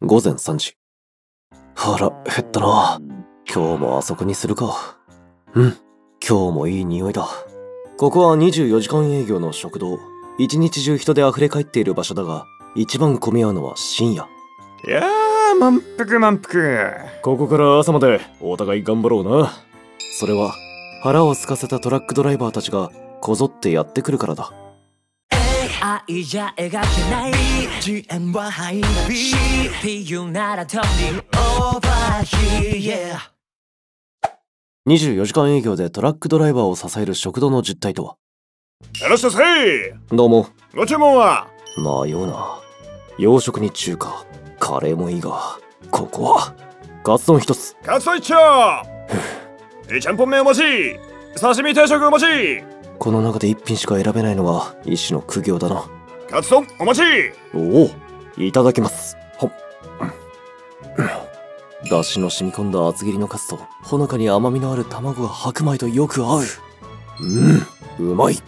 午前3時。腹減ったな。今日もあそこにするか。うん、今日もいい匂いだ。ここは24時間営業の食堂。一日中人で溢れ返っている場所だが、一番混み合うのは深夜。いやー、満腹満腹。ここから朝までお互い頑張ろうな。それは腹を空かせたトラックドライバーたちがこぞってやってくるからだ。愛じゃ描けない。GM はハイナビ PU ならトニーオーバーヒー。Yeah 24時間営業でトラックドライバーを支える食堂の実態とは？いらっしゃいませどうも。ご注文は？迷うな。洋食に中華。カレーもいいが。ここは？カツ丼一つ。カツ丼一丁。えちゃんぽん麺お待ち。刺身定食お待ちこの中で一品しか選べないのは一種の苦行だな。カツ丼お待ち！おおいただきます。ほっ。だしの染み込んだ厚切りのカツとほのかに甘みのある卵が白米とよく合う。うんうまい。うん。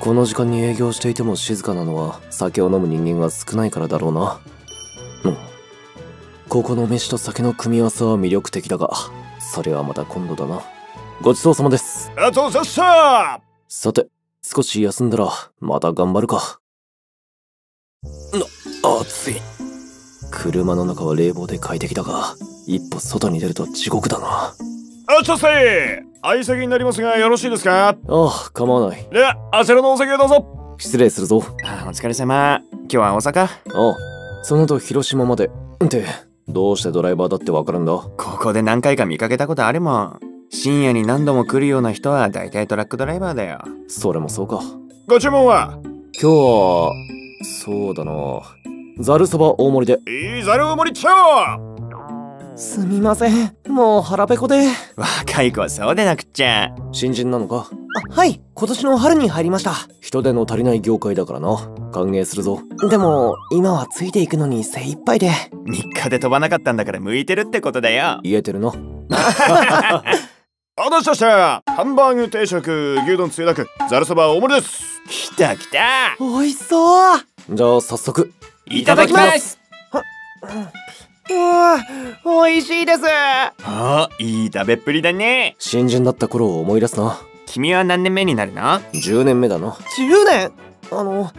この時間に営業していても静かなのは酒を飲む人間が少ないからだろうな。うん。ここの飯と酒の組み合わせは魅力的だがそれはまた今度だなごちそうさまですありがとうございましたさて、少し休んだら、また頑張るか。な、暑い。車の中は冷房で快適だが、一歩外に出ると地獄だな。ああちょっせ相席になりますがよろしいですか？あ、構わない。ではあちらのお酒をどうぞ失礼するぞ。あお疲れ様今日は大阪？ああ、その後広島まで。って、どうしてドライバーだってわかるんだ？ここで何回か見かけたことあるもん深夜に何度も来るような人は大体トラックドライバーだよそれもそうか。ご注文は？今日は、そうだな。ざるそば大盛りで。いいざるを盛りちょすみません。もう腹ペコで。若い子はそうでなくっちゃ新人なのか？あはい今年の春に入りました人手の足りない業界だからな。歓迎するぞ。でも今はついていくのに精一杯で3日で飛ばなかったんだから向いてるってことだよ言えてるな。お待たせしましたハンバーグ定食牛丼つゆだく。ざるそば大盛りです。来た来た。美味しそう。じゃあ早速。いただきます。うわ美味しいです。あいい食べっぷりだね。新人だった頃を思い出すな。君は何年目になるの？10年目だな。10年？あの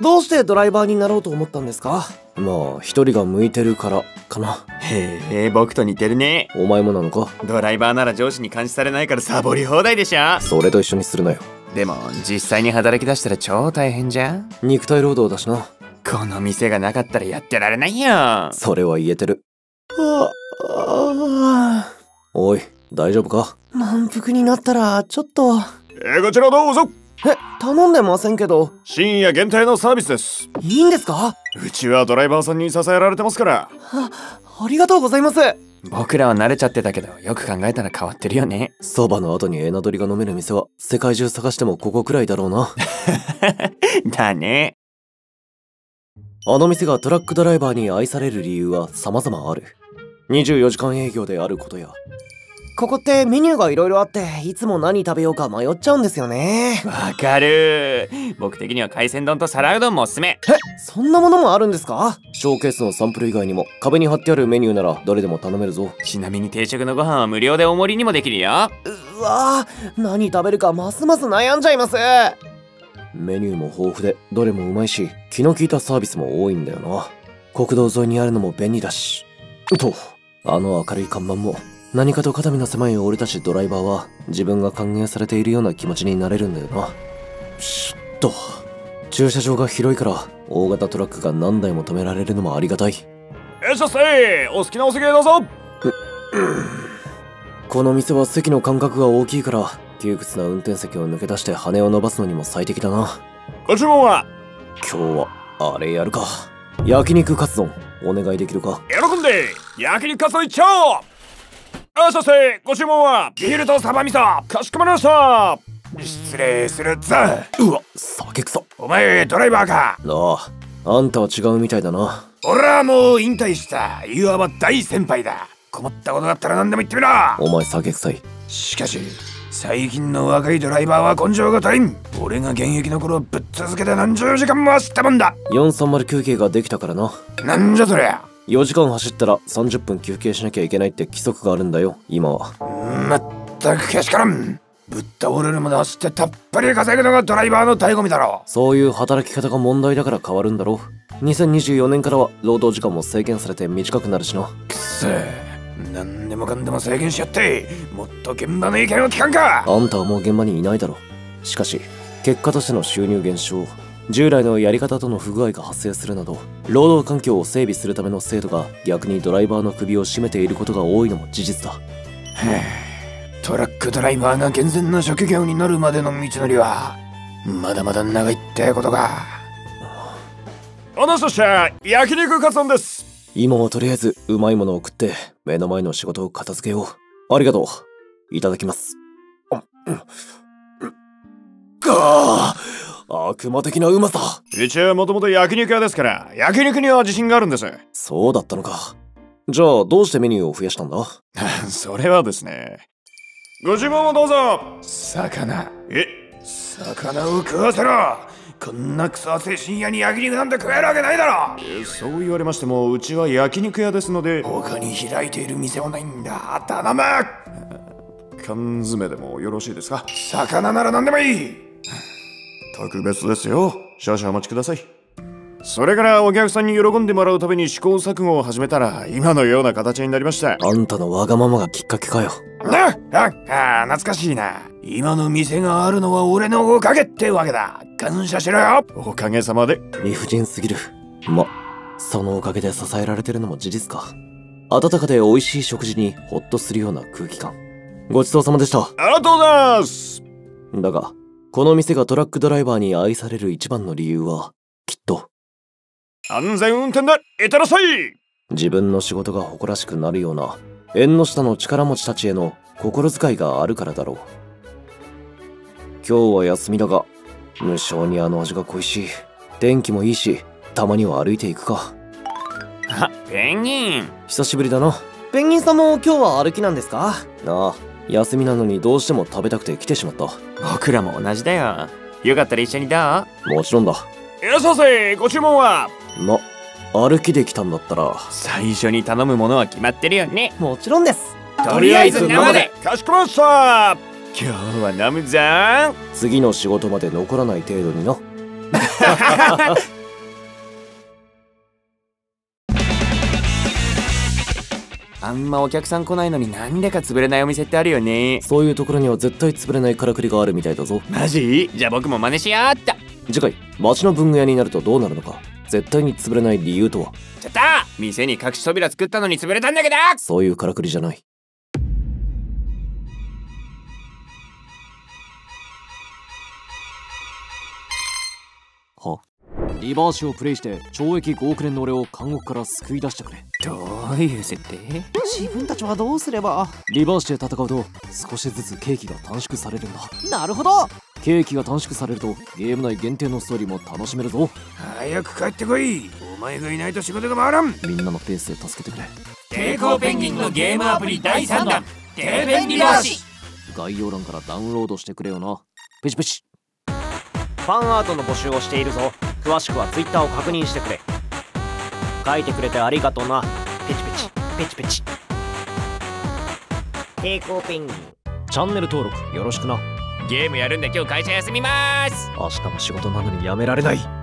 どうしてドライバーになろうと思ったんですか？まあ、一人が向いてるから、かな。へえ僕と似てるね。お前もなのか？ドライバーなら上司に監視されないからサボり放題でしょ。それと一緒にするなよ。でも実際に働き出したら超大変じゃん。肉体労働だしな。この店がなかったらやってられないよ。それは言えてる。ああおい、大丈夫か？満腹になったらちょっと。えーこちらどうぞえ頼んでませんけど。深夜限定のサービスです。いいんですか？うちはドライバーさんに支えられてますから。ありがとうございます。僕らは慣れちゃってたけどよく考えたら変わってるよね。そばの後にエナドリが飲める店は世界中探してもここくらいだろうな。だね。あの店がトラックドライバーに愛される理由は様々ある。24時間営業であることや、ここってメニューがいろいろあっていつも何食べようか迷っちゃうんですよね。わかる。僕的には海鮮丼と皿うどんもおすすめ。えそんなものもあるんですか？ショーケースのサンプル以外にも壁に貼ってあるメニューならどれでも頼めるぞ。ちなみに定食のご飯は無料でお盛りにもできるよ。うわー何食べるかますます悩んじゃいます。メニューも豊富でどれもうまいし気の利いたサービスも多いんだよな。国道沿いにあるのも便利だし。とあの明るい看板も何かと肩身の狭い俺たちドライバーは自分が歓迎されているような気持ちになれるんだよな。しっと。駐車場が広いから大型トラックが何台も止められるのもありがたい。いらっしゃせお好きなお酒どうぞ。この店は席の間隔が大きいから窮屈な運転席を抜け出して羽を伸ばすのにも最適だな。ご注文は？今日はあれやるか。焼肉カツ丼お願いできるか。喜んで焼肉カツ丼一丁あそしてご注文はビールとサバ味噌。かしこまりました。失礼するぞうわ酒臭。お前ドライバーか。あああんたは違うみたいだな。俺はもう引退した。いわば大先輩だ。困ったことがあったら何でも言ってみろ。お前酒臭い。しかし最近の若いドライバーは根性が足りん。俺が現役の頃ぶっ続けて何十時間も走ったもんだ。430休憩ができたからな。なんじゃそりゃ4時間走ったら30分休憩しなきゃいけないって規則があるんだよ今は。まったくけしからん。ぶっ倒れるまで走ってたっぷり稼ぐのがドライバーの醍醐味だろそういう働き方が問題だから変わるんだろう。2024年からは労働時間も制限されて短くなるしなくせえ。何でもかんでも制限しちゃってもっと現場の意見を聞かんか。あんたはもう現場にいないだろしかし結果としての収入減少従来のやり方との不具合が発生するなど労働環境を整備するための制度が逆にドライバーの首を絞めていることが多いのも事実だ。トラックドライバーが健全な職業になるまでの道のりはまだまだ長いってことか。おなそしゃ焼肉カツ丼です。今はとりあえずうまいものを食って目の前の仕事を片付けよう。ありがとう。いただきます。が悪魔的なうまさ。うちはもともと焼肉屋ですから焼肉には自信があるんです。そうだったのか。じゃあどうしてメニューを増やしたんだ？それはですね。ご注文をどうぞ。魚。え？魚を食わせろ。こんなクソ暑い深夜に焼肉なんて食えるわけないだろ。えそう言われましてもうちは焼肉屋ですので。他に開いている店はないんだ。頼む。缶詰でもよろしいですか？魚なら何でもいい特別ですよ。少々お待ちください。それからお客さんに喜んでもらうために試行錯誤を始めたら今のような形になりました。あんたのわがままがきっかけかよ。なああ懐かしいな。今の店があるのは俺のおかげってわけだ。感謝しろよ。おかげさまで。理不尽すぎる。まそのおかげで支えられてるのも事実か。温かで美味しい食事にホッとするような空気感。ごちそうさまでした。ありがとうございます。だがこの店がトラックドライバーに愛される一番の理由はきっと。安全運転でいってらっしゃい。自分の仕事が誇らしくなるような縁の下の力持ちたちへの心遣いがあるからだろう。今日は休みだが無性にあの味が恋しい。天気もいいしたまには歩いていくか。あペンギン。久しぶりだな。ペンギンさんも今日は歩きなんですか？ああ休みなのにどうしても食べたくて来てしまった。僕らも同じだよ。よかったら一緒にどう？もちろんだ。いらっしゃいませ。ご注文は？ま歩きで来たんだったら。最初に頼むものは決まってるよね。もちろんです。とりあえず生で。かしこまりました。今日は飲むぞ。ー次の仕事まで残らない程度にな あんまお客さん来ないのになんでか潰れないお店ってあるよね。そういうところには絶対潰れないからくりがあるみたいだぞ。マジ？じゃあ僕も真似しようっと次回町の文具屋になるとどうなるのか。絶対に潰れない理由とは？ちょっと！店に隠し扉作ったのに潰れたんだけど！そういうからくりじゃない。はリバーシをプレイして懲役5億年の俺を監獄から救い出してくれ。どういう設定自分たちはどうすれば？リバーシで戦うと少しずつ刑期が短縮されるんだ。なるほど。刑期が短縮されるとゲーム内限定のストーリーも楽しめるぞ。早く帰ってこい。お前がいないと仕事が回らん。みんなのペースで助けてくれ。抵抗ペンギンのゲームアプリ第3弾。テレペンリバーシ概要欄からダウンロードしてくれよな。ペチペチファンアートの募集をしているぞ。詳しくは Twitter を確認してくれ。書いてくれてありがとうなペチペチ。抵抗ペンギンチャンネル登録よろしくな。ゲームやるんで今日会社休みます。明日も仕事なのにやめられない